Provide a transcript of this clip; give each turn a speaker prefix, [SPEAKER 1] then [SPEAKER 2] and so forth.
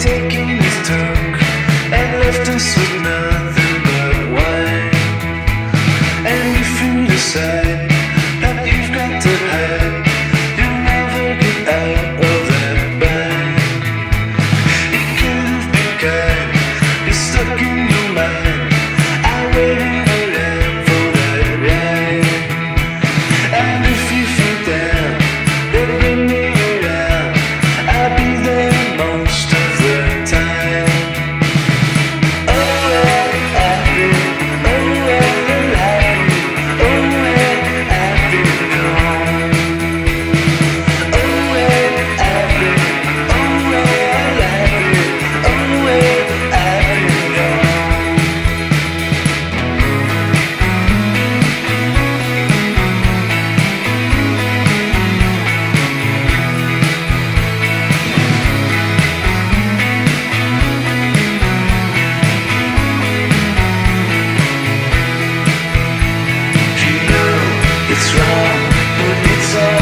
[SPEAKER 1] taking his and left us with nothing but wine. And if you decide that you've got to hide, you'll never get out of that bind. It could have you're stuck in your mind. I. say.